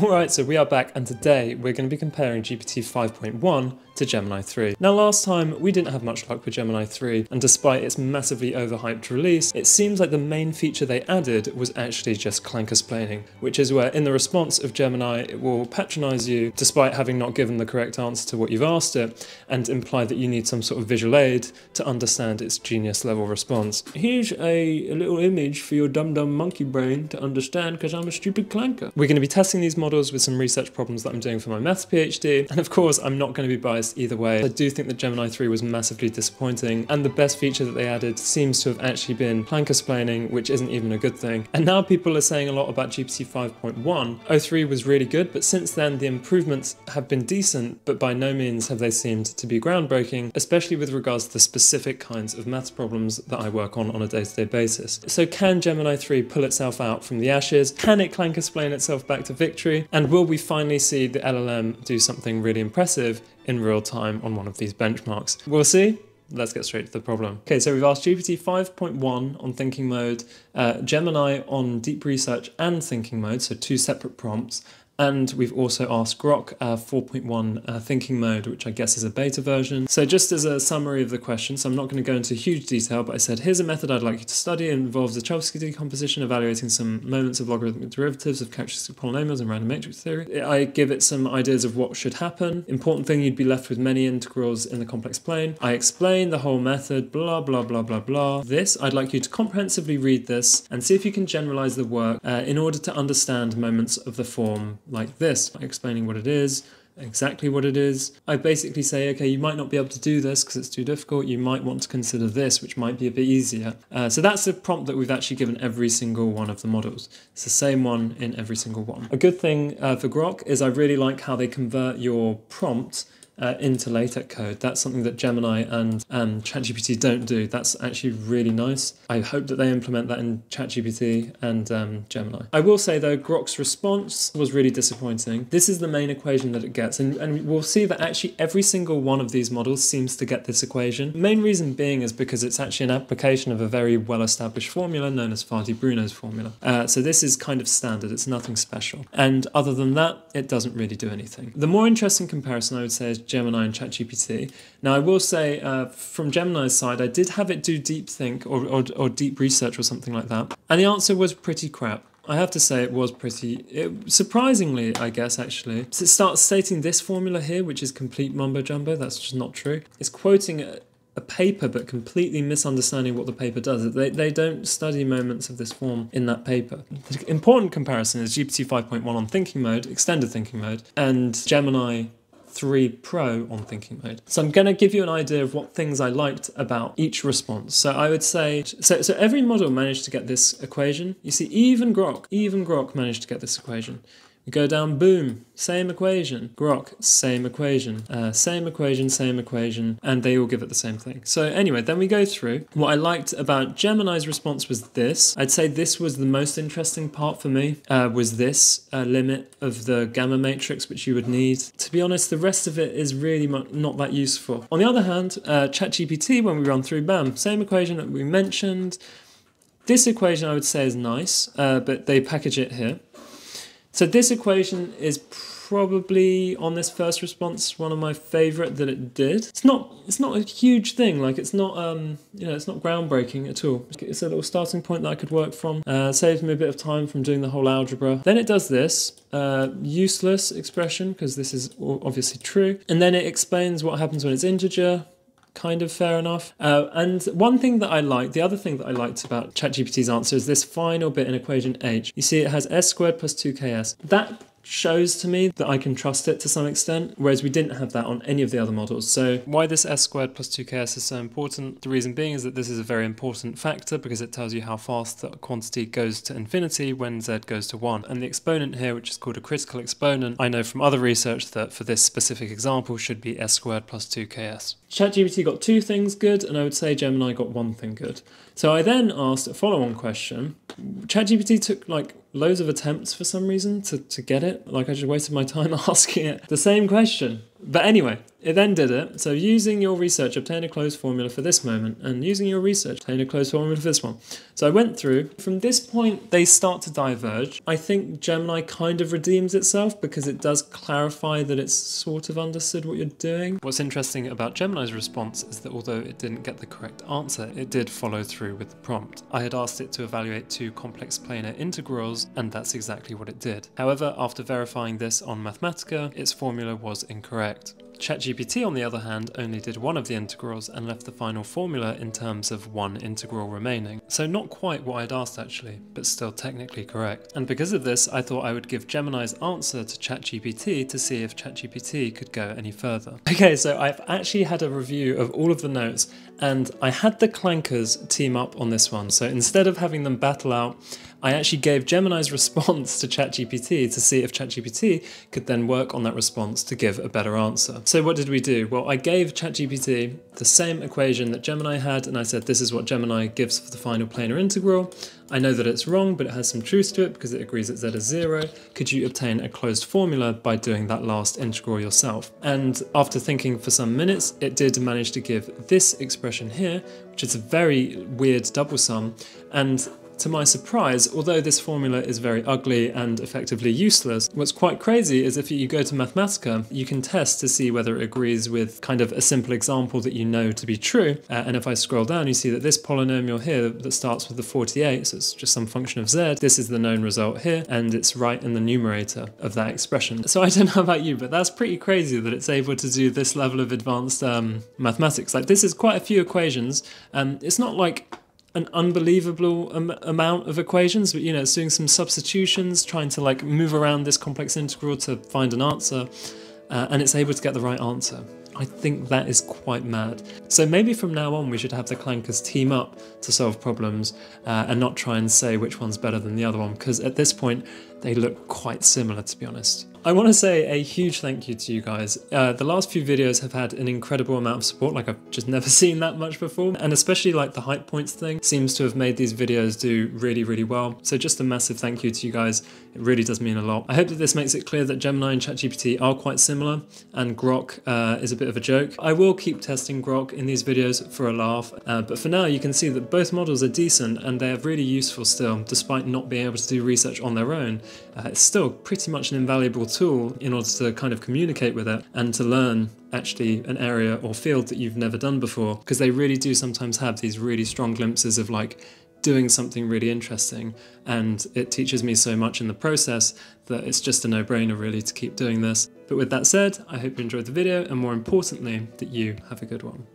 Alright, so we are back and today we're going to be comparing GPT 5.1 to Gemini 3. Now last time we didn't have much luck with Gemini 3 and despite its massively overhyped release, it seems like the main feature they added was actually just clankersplaining, which is where in the response of Gemini it will patronize you despite having not given the correct answer to what you've asked it and imply that you need some sort of visual aid to understand its genius level response. Here's a, a little image for your dumb dumb monkey brain to understand because I'm a stupid clanker. We're going to be testing these models with some research problems that I'm doing for my maths PhD and of course I'm not going to be biased biased either way. I do think that Gemini 3 was massively disappointing, and the best feature that they added seems to have actually been clankersplaining, which isn't even a good thing. And now people are saying a lot about GPT 5.1. o3 was really good, but since then the improvements have been decent, but by no means have they seemed to be groundbreaking, especially with regards to the specific kinds of maths problems that I work on on a day-to-day -day basis. So can Gemini 3 pull itself out from the ashes? Can it clankersplain itself back to victory? And will we finally see the LLM do something really impressive in real time on one of these benchmarks. We'll see. Let's get straight to the problem. Okay, so we've asked GPT 5.1 on thinking mode, uh, Gemini on deep research and thinking mode, so two separate prompts, and we've also asked Grok uh, 4.1 uh, thinking mode, which I guess is a beta version. So just as a summary of the question, so I'm not going to go into huge detail, but I said, here's a method I'd like you to study. It involves the Cholesky decomposition, evaluating some moments of logarithmic derivatives of characteristic polynomials in random matrix theory. I give it some ideas of what should happen. Important thing, you'd be left with many integrals in the complex plane. I explain the whole method, blah, blah, blah, blah, blah. This, I'd like you to comprehensively read this and see if you can generalize the work uh, in order to understand moments of the form like this, explaining what it is, exactly what it is. I basically say, okay, you might not be able to do this because it's too difficult. You might want to consider this, which might be a bit easier. Uh, so that's the prompt that we've actually given every single one of the models. It's the same one in every single one. A good thing uh, for Grok is I really like how they convert your prompt uh, into LaTeX code. That's something that Gemini and um, ChatGPT don't do. That's actually really nice. I hope that they implement that in ChatGPT and um, Gemini. I will say though, Grok's response was really disappointing. This is the main equation that it gets, and, and we'll see that actually every single one of these models seems to get this equation. Main reason being is because it's actually an application of a very well-established formula known as Faà di Bruno's formula. Uh, so this is kind of standard, it's nothing special. And other than that, it doesn't really do anything. The more interesting comparison I would say is Gemini and ChatGPT. Now, I will say uh, from Gemini's side, I did have it do deep think or, or, or deep research or something like that, and the answer was pretty crap. I have to say it was pretty, it, surprisingly, I guess, actually. So it starts stating this formula here, which is complete mumbo jumbo. That's just not true. It's quoting a, a, paper, but completely misunderstanding what the paper does. They, they don't study moments of this form in that paper. The important comparison is GPT 5.1 on thinking mode, extended thinking mode, and Gemini 3 Pro on thinking mode. So I'm going to give you an idea of what things I liked about each response. So I would say, so, so every model managed to get this equation. You see, even Grok, even Grok managed to get this equation. We go down, boom, same equation. Grok, same equation. Uh, same equation, same equation, and they all give it the same thing. So anyway, then we go through. What I liked about Gemini's response was this. I'd say this was the most interesting part for me, uh, was this uh, limit of the gamma matrix, which you would need. To be honest, the rest of it is really not that useful. On the other hand, uh, ChatGPT, when we run through, bam, same equation that we mentioned. This equation I would say is nice, uh, but they package it here. So this equation is probably on this first response one of my favorite that it did. It's not it's not a huge thing like it's not um you know it's not groundbreaking at all. It's a little starting point that I could work from. Uh, saves me a bit of time from doing the whole algebra. Then it does this uh, useless expression because this is obviously true, and then it explains what happens when it's integer kind of fair enough. Uh, and one thing that I like, the other thing that I liked about ChatGPT's answer is this final bit in equation H. You see it has s squared plus 2ks. That shows to me that I can trust it to some extent, whereas we didn't have that on any of the other models. So why this s squared plus 2ks is so important, the reason being is that this is a very important factor because it tells you how fast the quantity goes to infinity when z goes to 1. And the exponent here, which is called a critical exponent, I know from other research that for this specific example should be s squared plus 2ks. ChatGPT got two things good, and I would say Gemini got one thing good. So I then asked a follow-on question. ChatGPT took like loads of attempts for some reason to, to get it. Like I just wasted my time asking it the same question But anyway, it then did it. So using your research, obtain a closed formula for this moment, and using your research, obtain a closed formula for this one. So I went through. From this point, they start to diverge. I think Gemini kind of redeems itself because it does clarify that it's sort of understood what you're doing. What's interesting about Gemini's response is that although it didn't get the correct answer, it did follow through with the prompt. I had asked it to evaluate two complex planar integrals, and that's exactly what it did. However, after verifying this on Mathematica, its formula was incorrect. ChatGPT, on the other hand, only did one of the integrals and left the final formula in terms of one integral remaining. So not quite what I'd asked actually, but still technically correct. And because of this, I thought I would give Gemini's answer to ChatGPT to see if ChatGPT could go any further. Okay, so I've actually had a review of all of the notes and I had the clankers team up on this one. So instead of having them battle out, I actually gave Gemini's response to ChatGPT to see if ChatGPT could then work on that response to give a better answer. So what did we do? Well, I gave ChatGPT the same equation that Gemini had, and I said, this is what Gemini gives for the final planar integral. I know that it's wrong, but it has some truth to it because it agrees that z is zero. Could you obtain a closed formula by doing that last integral yourself? And after thinking for some minutes, it did manage to give this expression here, which is a very weird double sum. And to my surprise, although this formula is very ugly and effectively useless, what's quite crazy is if you go to Mathematica, you can test to see whether it agrees with kind of a simple example that you know to be true. Uh, and if I scroll down, you see that this polynomial here that starts with the 48, so it's just some function of z, this is the known result here, and it's right in the numerator of that expression. So I don't know about you, but that's pretty crazy that it's able to do this level of advanced um, mathematics. Like this is quite a few equations. and it's not like an unbelievable am amount of equations, but you know, it's doing some substitutions, trying to like move around this complex integral to find an answer, uh, and it's able to get the right answer. I think that is quite mad. So maybe from now on we should have the clankers team up to solve problems uh, and not try and say which one's better than the other one, because at this point they look quite similar to be honest. I want to say a huge thank you to you guys. Uh, the last few videos have had an incredible amount of support, like I've just never seen that much before. And especially like the hype points thing seems to have made these videos do really, really well. So just a massive thank you to you guys. It really does mean a lot. I hope that this makes it clear that Gemini and ChatGPT are quite similar and Grok uh, is a bit of a joke. I will keep testing Grok in these videos for a laugh, uh, but for now you can see that both models are decent and they are really useful still, despite not being able to do research on their own. Uh, it's still pretty much an invaluable tool in order to kind of communicate with it and to learn actually an area or field that you've never done before because they really do sometimes have these really strong glimpses of like doing something really interesting and it teaches me so much in the process that it's just a no-brainer really to keep doing this. But with that said, I hope you enjoyed the video and more importantly that you have a good one.